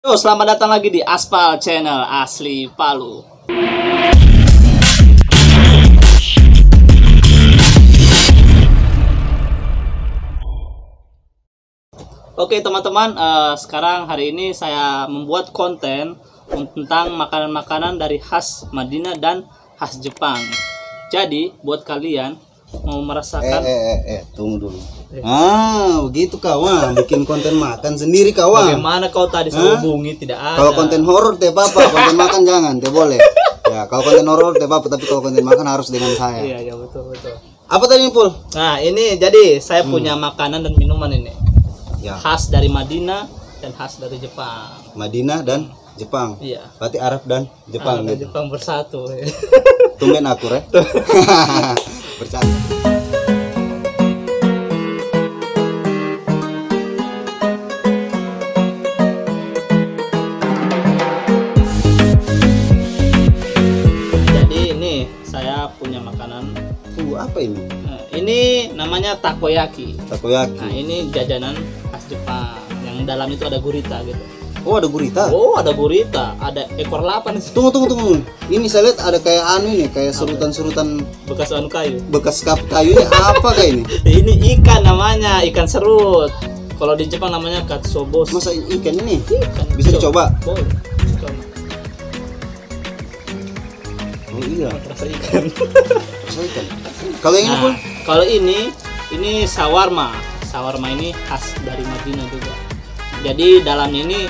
Yo, selamat datang lagi di Aspal Channel Asli Palu. Oke teman-teman, eh, sekarang hari ini saya membuat konten tentang makanan-makanan dari khas Madinah dan khas Jepang. Jadi buat kalian mau Eh, merasakan eh, eh, eh, tunggu dulu. Ah, begitu kawan, bikin konten makan sendiri kawan. bagaimana kau tadi saya hubungi tidak ada. Kalau konten horor teh apa, konten makan jangan, teh boleh. Ya, kalau konten horor teh apa, tapi kalau konten makan harus dengan saya. Iya, iya betul betul. Apa tadi Pul? Nah, ini jadi saya punya makanan dan minuman ini. Ya, Khas dari Madinah dan khas dari Jepang. Madinah dan Jepang. Iya. Berarti Arab dan Jepang Arab dan gitu. Jepang bersatu. Tumben aku, Re. Bercanda. Jadi ini saya punya makanan. Tunggu apa ini? Nah, ini namanya takoyaki. Nah, Takoyaki. ini jajanan khas Jepang. Yang dalam itu ada gurita gitu. Oh, ada gurita. Oh, ada gurita, ada ekor lapan Tunggu, tunggu, tunggu. Ini saya lihat ada kayak anu ini, kayak serutan-serutan bekas anu kayu. bekas kap kayunya apa kayak ini? Ini ikan namanya, ikan serut. Kalau di Jepang namanya katsobos. Masa ikan ini? Ikan. Bisa dicoba? Boleh. Oh iya, Rasa ikan. rasa ikan. Kalau yang ini Nah, pun kalau ini ini sawarma. Sawarma ini khas dari Madinah juga. Jadi dalamnya ini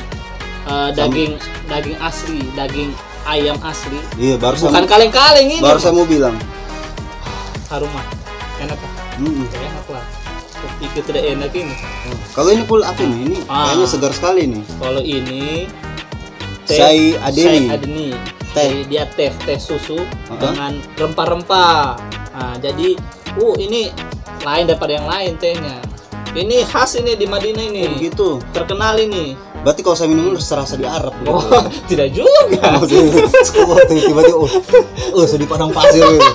eh, daging daging asli, daging ayam asli. iya baru Bukan kaleng-kaleng ini. baru saya mau bilang. Harum mah. Enak kan? Mm-mm. Enak lah. Pikir tidak enak ini. Kalau ini pul apa ini? Ini Ah. kayaknya segar sekali nih. Kalau ini Sai adeni. Sai adeni. Teh. Jadi dia teh teh susu Uh-huh. dengan rempah-rempah. Nah, jadi uh ini lain daripada yang lain tehnya. Ini khas ini di Madinah ini. Oh, begitu. Terkenal ini. Berarti kalau saya minum harus serasa di Arab gitu. Oh, tidak juga. Maksudnya, oh, tiba-tiba oh, oh di padang pasir gitu.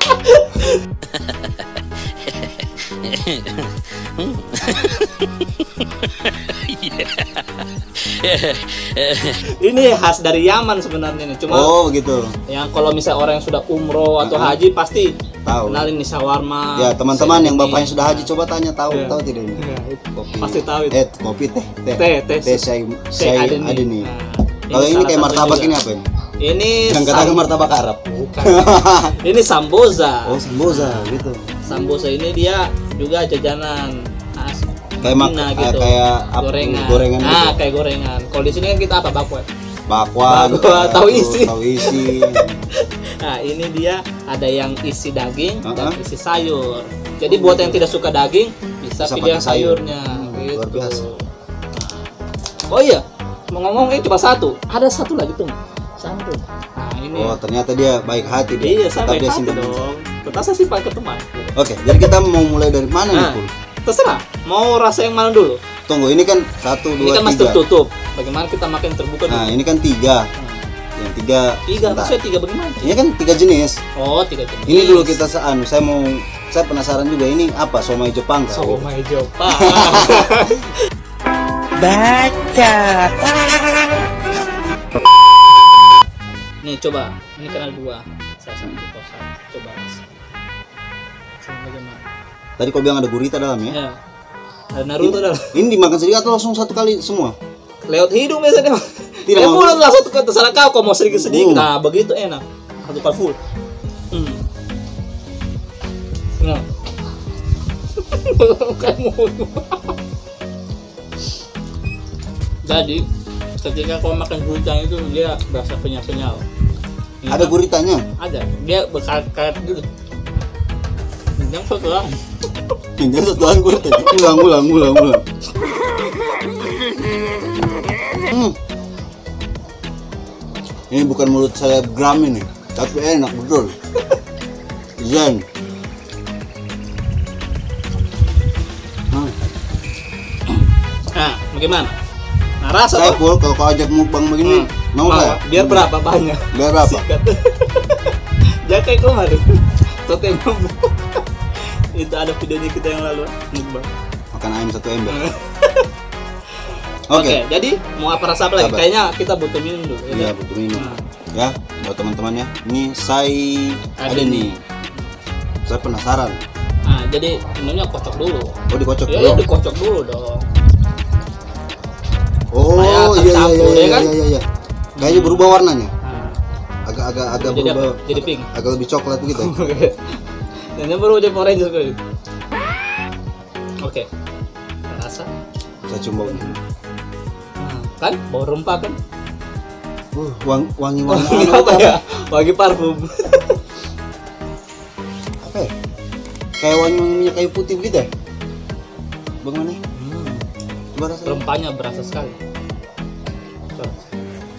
ini khas dari Yaman sebenarnya nih. Cuma Oh, gitu. yang kalau misalnya orang yang sudah umroh atau Uh-huh. haji pasti Tahu. kenal ini sawarma. Ya, teman-teman yang bapaknya sudah haji coba tanya tahu Iya. tahu tidak ini? Ya, itu. Kopi. Pasti tahu itu. Eh, kopi teh. Teh. Teh, teh. Teh saya saya ada nih. Nah, Kalau ini kayak martabak juga. ini apa ini? Ini katakan martabak Arab. Bukan. ini samboza. Oh, samboza gitu. Samboza ini dia juga jajanan Kayak mak- ah, gitu. kayak gorengan. gorengan Nah, gitu. kayak gorengan. Kalau di sini kan kita apa bakwan. Bakwan, Bakwan, tahu isi. tahu isi. Nah, ini dia ada yang isi daging dan Uh-huh. isi sayur. Jadi buat yang tidak suka daging bisa, Bisa pilih yang pakai sayur. Luar biasa. Nah. Oh iya, mau ngomong ini cuma satu. Ada satu lagi tuh. Satu. Nah, ini. Oh, ternyata dia baik hati dia. iya, saya Tetap baik dia hati dong. Tetap saya simpan ke teman. Oke, jadi kita mau mulai dari mana nih, Nah, Pul? terserah. Mau rasa yang mana dulu? Tunggu, ini kan satu, Ini dua, kan masih tertutup. Bagaimana kita makan terbuka dulu? Nah, ini kan tiga. Tiga. Tiga, sebentar. maksudnya tiga bagaimana? Ini kan tiga jenis. Oh, tiga jenis. Ini dulu kita seanu. Saya mau, saya penasaran juga ini apa somai Jepang kah? Somai Jepang. Nih coba, ini kan ada dua. Saya kau satu. Coba. Sama bagaimana? Tadi kau bilang ada gurita dalam ya? Ya. Ada Naruto dah. Ini dimakan sedikit atau langsung satu kali semua? Lewat hidung biasanya. Tidak ya mulut lah satu terserah kau kau mau sedikit sedikit. Hmm. Nah begitu enak. Satu kali full. Hmm. Nah. Jadi ketika kau makan gurita itu dia berasa kenyal-kenyal. Ini Ada guritanya. Ada. Dia berkarat dulu. Yang satu lah. Tinggal satu an gurita. Ulang, ulang, ulang, ulang. Hmm. Ini bukan mulut selebgram ini, tapi enak betul. Zen. Hmm. Nah, bagaimana? Nah, rasa Saya pul kalau kau ajak mukbang begini, mau Mau. saya? Biar berapa banyak? Biar berapa? Kemarin. Soto yang mampu. Itu ada videonya kita yang lalu. Mukbang. Makan ayam satu ember. Oke, jadi mau apa rasa lagi? Sabar. Kayaknya kita butuh minum dulu. ya Iya kan? butuh minum. Nah. Ya buat teman-teman ya. Ini saya Ada nih. Saya penasaran. Nah, jadi minumnya kocok dulu. Oh dikocok Ya, dulu. ya dikocok dulu dong. Oh Supaya iya iya iya tercampur, iya ya kan? iya iya. iya. Kayaknya berubah warnanya. Nah, Agak agak agak jadi apa? berubah. Jadi pink. Agak lebih coklat begitu. ya. Dan yang baru jadi Power Ranger sekali. Oke. Rasa. Saya cium baunya. Kan bau rempah kan? Uh, wang, wangi wangi Wangi apa ya? Wangi parfum. Apa ya? Kayak wangi wangi minyak kayu putih begitu ya? Bagaimana? Hmm, Coba rasa. rempahnya berasa sekali. Coba.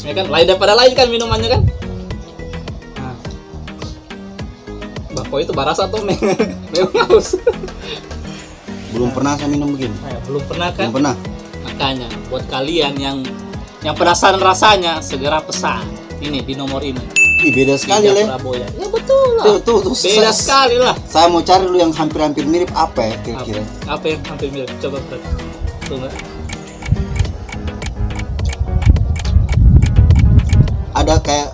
Ya kan, lain daripada lain kan minumannya kan? Nah. Bako itu barasa tuh memang memang haus. Belum pernah saya minum begini. Nah, belum pernah kan? Belum pernah. Makanya buat kalian yang yang penasaran rasanya segera pesan ini di nomor ini. Ih beda sekali. Praboya. Ya betul lah. Tuh tuh tuh. Beda saya, sekali lah. saya mau cari dulu yang hampir-hampir mirip apa ya Apa, kira-kira. apa yang hampir mirip? Coba Fred. Tunggu. Ada kayak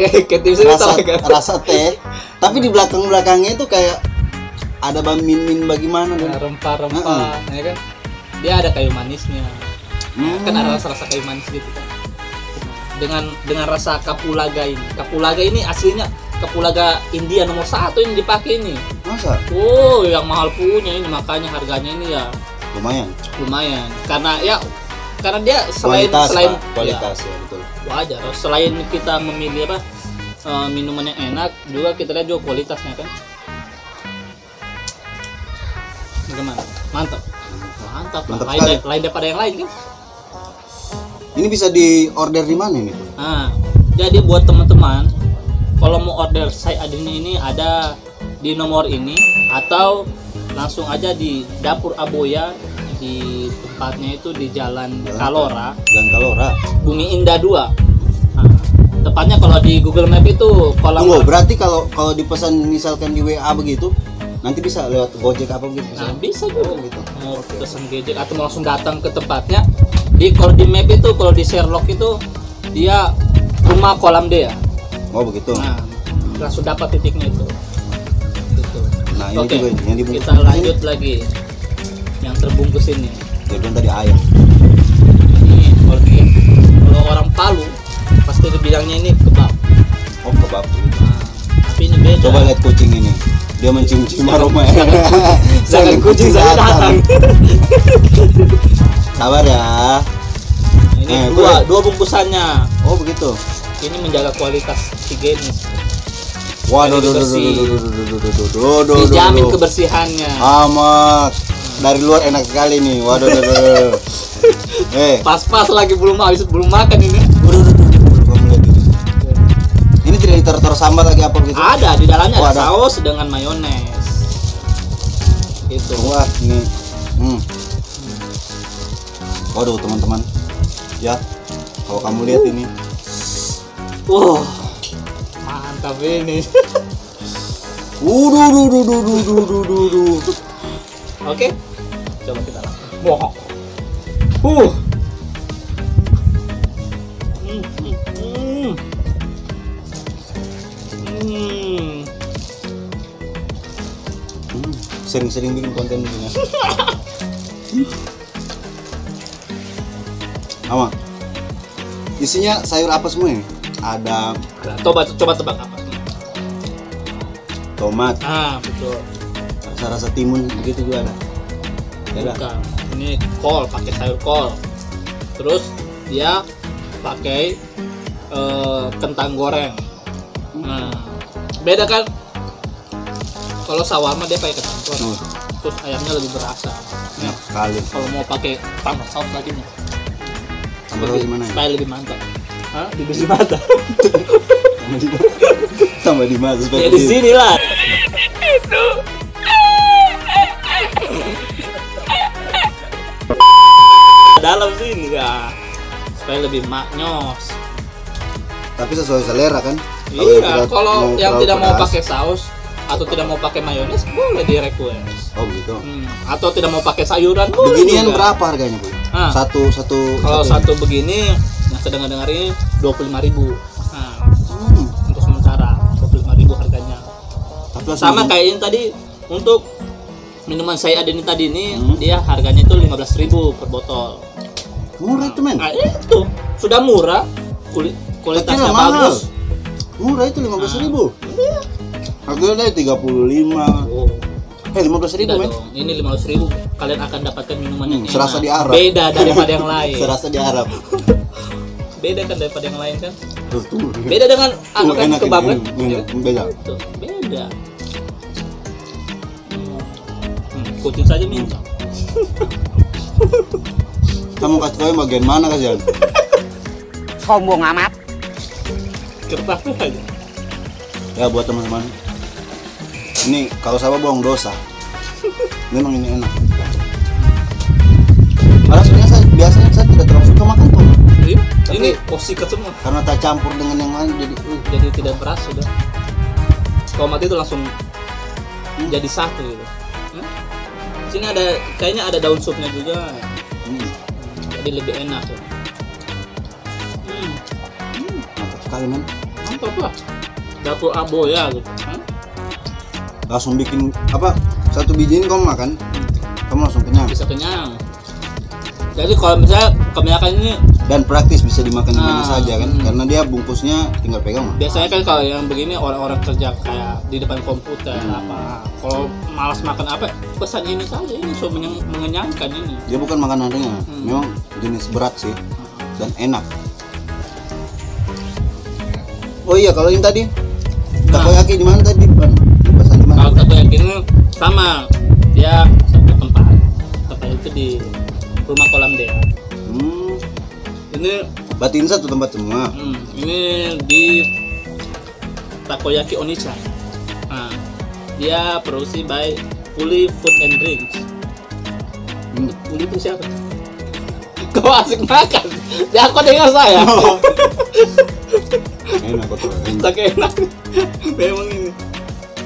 rasa rasa teh, tapi di belakang belakangnya itu kayak ada bang min min bagaimana dan rempah-rempah, ya kan? Dia ada kayu manisnya. Hmm. Kan ada rasa-rasa kayu manis gitu kan. Dengan dengan rasa kapulaga ini. Kapulaga ini aslinya kapulaga India nomor satu yang dipakai ini. masa Oh, yang mahal punya ini makanya harganya ini ya lumayan lumayan. Karena ya karena dia selain kualitas selain Pak. kualitas ya, betul ya, wajar. Selain kita memilih apa eh, minuman yang enak, juga kita lihat juga kualitasnya kan. Bagaimana? Mantap. Mantap. Mantap lain, sekali. da- lain daripada yang lain kan. ini bisa di order di mana ini Nah, jadi buat teman-teman, kalau mau order saya adini ini ada di nomor ini atau langsung aja di dapur Aboya di tempatnya itu di Jalan Kalora, dan kalora Bumi Indah 2. Nah, tepatnya kalau di Google Map itu kolam tunggu berarti kalau kalau dipesan misalkan di WA begitu nanti bisa lewat Gojek apa bisa? Nah, bisa juga. Oh, gitu. Mau pesan gadget atau mau langsung datang ke tempatnya. Di kalau di map itu, kalau di Sherlock itu dia rumah kolam D ya. oh begitu Nah, langsung dapat titiknya itu. Gitu. nah ini Oke, juga yang dibungkus kita lanjut lagi. Yang terbungkus ini. dia bilang tadi ayam Ini kalau di kalau orang Palu pasti dibilangnya ini kebab. oh kebab. Nah, tapi ini beda. coba lihat kucing ini dia mencium-cium aroma ya Jangan kucing saya datang. sabar ya Ini Eh, dua, dua bungkusannya. oh begitu Ini menjaga kualitas higienis. waduh duh duh duh duh duh duh duh duh duh Dijamin kebersihannya. amat dari luar enak sekali nih waduh duh duh duh. eh Pas-pas lagi belum habis belum makan ini. ter sambal lagi apa gitu? Ada di dalamnya oh, ada, ada saus dengan mayones. Itu. Wah ini. Hmm. Waduh teman-teman, ya kalau kamu lihat ini, wah uh, mantap ini. Wuduh, duh, duh, duh, duh, duh, duh, duh. Oke, coba kita lakukan. Wah. Uh. Sering-sering bikin konten begini. ya. Sama. Isinya sayur apa semua ini? Ada Coba coba tebak apa? tomat, Ah, betul. rasa-rasa timun begitu juga ada. Ada. Bukan. Ini kol, pakai sayur kol. Terus dia pakai eh, kentang goreng. Nah, beda kan? Kalau sawarma dia pakai kentang Oh, Terus ayamnya lebih berasa. enak sekali. Kalau mau pakai tambah saus lagi nih. Tambah lagi mana ya? Supaya lebih mantap. Hah? Di besi mata. Tambah di mana? ya di sini lah. Dalam sini ya. Supaya lebih maknyos. Tapi sesuai selera kan? Iya, kalau yang tidak mau pakai saus atau tidak mau pakai mayones boleh di request. Oh gitu. Hmm, atau tidak mau pakai sayuran boleh Beginian juga. berapa harganya bu? Ah. Satu satu. Kalau satu begini yang sedang dengar ini dua puluh ribu. Nah, Hmm, untuk sementara dua puluh ribu harganya. tapi Sama kayak ini tadi untuk minuman saya ada ini tadi ini Hmm. dia harganya itu lima ribu per botol. murah itu men. Nah, itu sudah murah, kulit kualitasnya mahal. bagus. Murah itu lima belas ribu. Harganya tiga puluh lima. Oh, Eh lima belas ribu men. Ini lima ribu kalian akan dapatkan minuman yang Hmm, serasa enak. di Arab. Beda daripada yang lain. Serasa di Arab. Beda kan daripada yang lain kan? Tuh, tuh. Beda dengan anu kan kebab kan? beda. Tuh, beda. Hmm. Hmm, kucing saja minta. Kamu kasih tahu yang bagian mana kasihan? sombong amat Kertas aja. Ya buat teman-teman. Ini kalau saya buang dosa. Memang ini enak. Karena sebenarnya saya biasanya saya tidak terlalu suka makan tomat Ini, ini osikat semua. karena tak campur dengan yang lain jadi uh, Jadi tidak beras sudah. Tomat itu langsung jadi satu gitu. Hmm? Sini ada kayaknya ada daun supnya juga. hmm, Jadi lebih enak ya. Hmm, mantap sekali men. mantap lah. Dapur Aboya gitu. Hmm? Langsung bikin apa? Satu biji ini kamu makan, kamu langsung kenyang Bisa kenyang. Jadi kalau misalnya kebanyakan ini dan praktis bisa dimakan di mana Nah, saja kan, hmm. karena dia bungkusnya tinggal pegang mah. biasanya kan kalau yang begini orang-orang kerja kayak di depan komputer Hmm. apa kalau malas makan apa pesan ini saja ini so mengenyangkan ini Dia bukan makanan ringan, Hmm. memang jenis berat sih dan enak. Oh iya, kalau yang tadi Nah. takoyaki di mana tadi? Sama dia satu tempat tempat itu di rumah kolam dea Hmm, ini berarti ini satu tempat semua. hmm, ini di takoyaki onichan nah dia produksi by Puli Food and Drinks Hmm. Puli itu siapa? Kau asik makan. Ya kau dengar saya. Enak kok enak. enak memang ini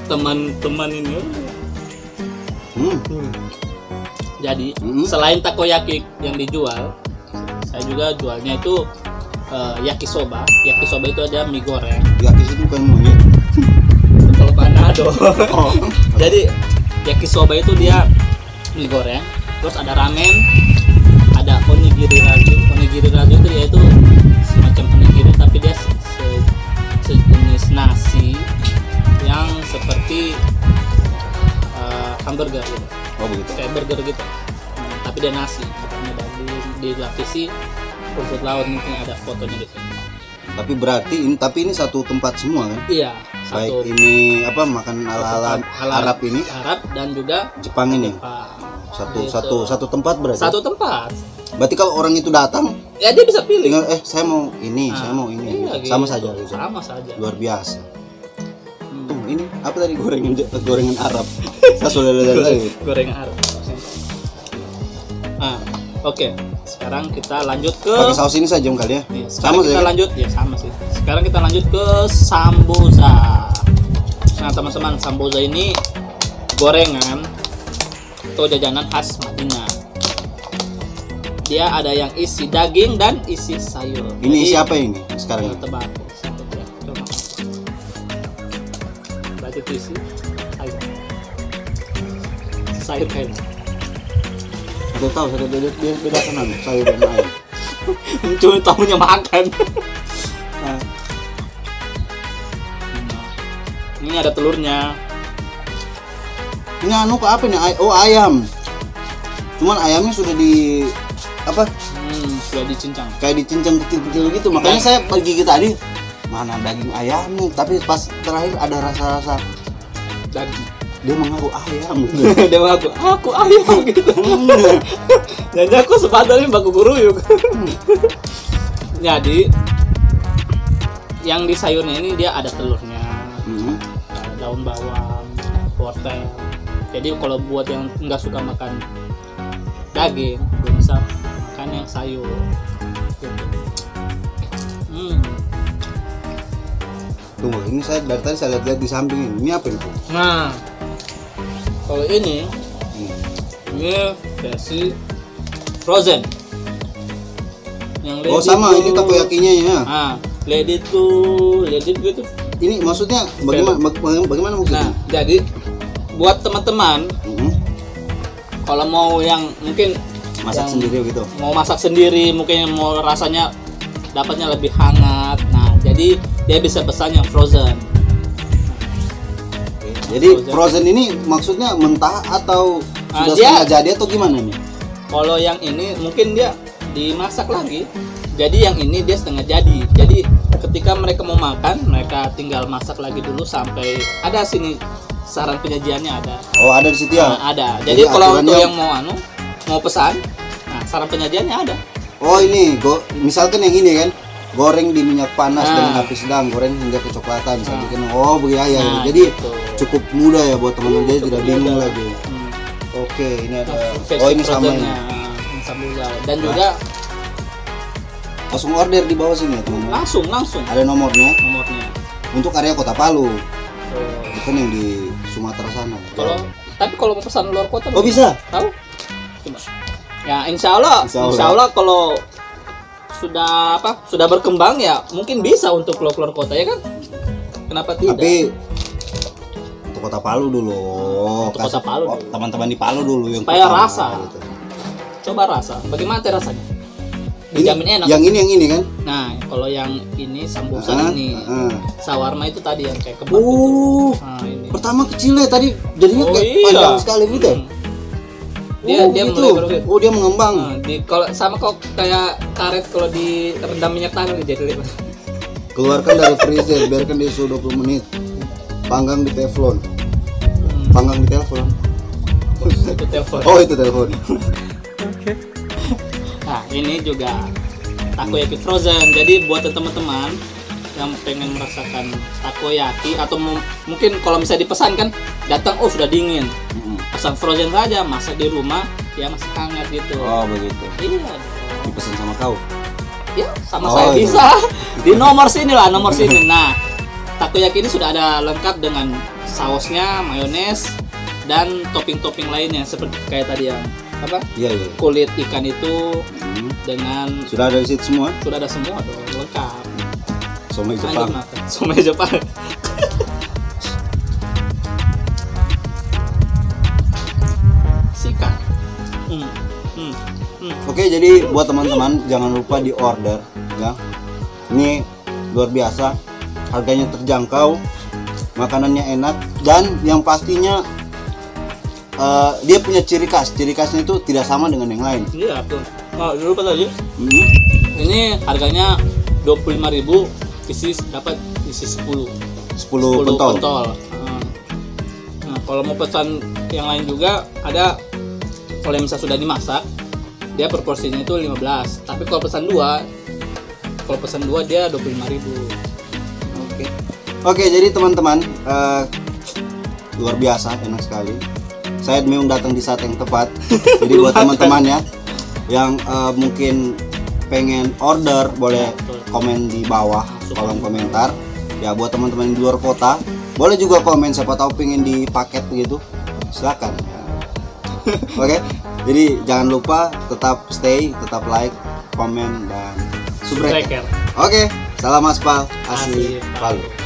teman-teman ini Hmm. jadi Hmm. selain takoyaki yang dijual saya juga jualnya itu eh, yakisoba yakisoba itu ada mie goreng Yakis itu bukan monyet. kalau Manado Oh. jadi yakisoba itu dia mie goreng terus ada ramen ada onigiri raju onigiri raju itu dia itu semacam onigiri tapi dia se- se- sejenis nasi yang seperti hamburger gitu Oh begitu. kayak burger gitu Hmm, tapi dia nasi bukannya daging dilapisi rumput laut mungkin ada fotonya gitu Tapi berarti ini tapi ini satu tempat semua kan? iya Baik satu ini apa makan ala-ala halal- Arab ini, Arab dan juga Jepang ini. Jepang. Satu Gitu. satu satu tempat berarti. satu tempat Berarti kalau orang itu datang ya dia bisa pilih tinggal eh saya mau ini, Nah, saya mau ini. iya, Sama gitu. saja gitu. sama saja Luar biasa. Hmm. Ini apa tadi gorengan gorengan Arab. Goreng Arab ah oke sekarang kita lanjut ke Pakai saus ini saja kali ya. Iya, sekarang Sama kita saja. kan? lanjut ya sama sih. Sekarang kita lanjut ke samboza. Nah teman-teman samboza ini gorengan atau jajanan khas Madinah. Dia ada yang isi daging dan isi sayur. Ini Jadi, siapa ini sekarang? Tebak. Berarti itu isi sayur. Kayaknya. Saya tahu, saya beda beda bedakan anu, sayur dan ayam. Cuma tahunya makan. Nah. Ini ada telurnya. Ini anu kok apa nih? Oh ayam. Cuman ayamnya sudah di apa? Hmm, sudah dicincang. Kayak dicincang kecil-kecil gitu. Makanya Dan- saya pergi kita tadi mana daging ayamnya, tapi pas terakhir ada rasa-rasa Dan dia mengaku ayam. dia mengaku, aku ayam gitu. Jadi aku sebenarnya baku guru yuk. Jadi yang di sayurnya ini dia ada telurnya, Hmm. ada daun bawang, wortel. Jadi kalau buat yang nggak suka makan daging, bisa makan yang sayur. Tunggu, ini saya dari tadi saya lihat-lihat di samping ini. Ini apa itu? Nah, kalau ini Ini versi frozen. Yang Oh sama to- ini takoyakinya ya. Ah, ready to ready to gitu. Ini maksudnya bagaimana baga- bagaimana maksudnya? Nah, jadi buat teman-teman Mm-mm. kalau mau yang mungkin Masak yang sendiri gitu. mau masak sendiri mungkin mau rasanya dapatnya lebih hangat nah jadi dia bisa pesan yang frozen. Jadi frozen. ini maksudnya mentah atau Ah, sudah dia- setengah jadi atau gimana nih? kalau yang ini mungkin dia dimasak lagi. Jadi yang ini dia setengah jadi. Jadi ketika mereka mau makan mereka tinggal masak lagi dulu sampai ada sini. Saran penyajiannya ada. Oh ada di situ ya? Nah, ada. Jadi jadi kalau untuk yang mau anu mau pesan nah saran penyajiannya ada. Oh ini, go, misalkan yang ini kan goreng di minyak panas Nah. dengan api sedang, goreng hingga kecoklatan. Misalkan, oh begitu ya. Nah, Jadi gitu. cukup mudah ya buat teman-teman jadi tidak bingung mudah. lagi. Hmm. Oke, ini ada. Versi Oh ini sama ini. sambusa. dan juga Langsung order di bawah sini ya teman-teman. langsung langsung Ada nomornya nomornya untuk area Kota Palu, Tuh. bukan yang di Sumatera sana. kalau tapi kalau mau pesan luar kota Oh bisa? tahu coba ya insya Allah Insya insya Allah. Allah, kalau sudah apa sudah berkembang ya mungkin bisa untuk keluar keluar kota ya kan kenapa tidak Tapi untuk Kota Palu dulu. Untuk Kota Palu oh, teman-teman di Palu dulu yang Supaya pertama, rasa. gitu. coba rasa bagaimana teh rasanya Ini, dijamin enak Yang ini yang ini kan? nah kalau yang ini sambusa Ah, ini ah. sawarma itu tadi yang kayak kebab Oh, itu nah ini pertama kecilnya tadi jadinya Oh, kayak iya. panjang sekali gitu. ya? Hmm. Dia oh, dia gitu. mulai. Oh, dia mengembang. Nah, di kalau sama kok kayak karet kalau di rendam minyak tanah jadi lebar. Keluarkan dari freezer, biarkan dia suhu 20 menit. Panggang di teflon. Panggang di teflon. itu telepon. Oh, itu telepon. Nah, ini juga takoyaki frozen. Jadi buat teman-teman yang pengen merasakan takoyaki atau mu- mungkin kalau misalnya dipesan kan datang oh sudah dingin. Pesan frozen saja, masak di rumah ya masih hangat gitu. Oh, begitu. Iya. Dipesan sama kau. Ya, sama Oh, saya iya. bisa. Di nomor sini lah, nomor sini. Nah, takoyaki ini sudah ada lengkap dengan sausnya, mayones, dan topping-topping lainnya seperti kayak tadi yang apa? Iya, iya. Kulit ikan itu Hmm. dengan Sudah ada di situ semua. sudah ada semua dong, lengkap. Somai Jepang. makan. Somai Jepang. Oke, jadi buat teman-teman jangan lupa di order ya. Ini luar biasa. Harganya terjangkau, makanannya enak dan yang pastinya eh, dia punya ciri khas. Ciri khasnya itu tidak sama dengan yang lain. Iya, tuh. Oh, dulu apa tadi? Hmm. Ini harganya 25.000 isi dapat isi 10. 10 pentol. Hmm. Nah, kalau mau pesan yang lain juga ada kalau yang misalnya sudah dimasak, dia proporsinya itu 15. Tapi kalau pesan dua, kalau pesan dua dia 25.000. Oke. Oke, jadi teman-teman eh, luar biasa, enak sekali. Saya memang datang di saat yang tepat. jadi buat teman-teman ya yang eh, mungkin pengen order boleh komen di bawah kolom komentar. Ya buat teman-teman di luar kota boleh juga komen siapa tahu pengen di paket gitu. Silakan. ya. Oke. Jadi jangan lupa tetap stay, tetap like, komen dan subscribe. Striker. Oke, salam aspal, asli Asli Palu.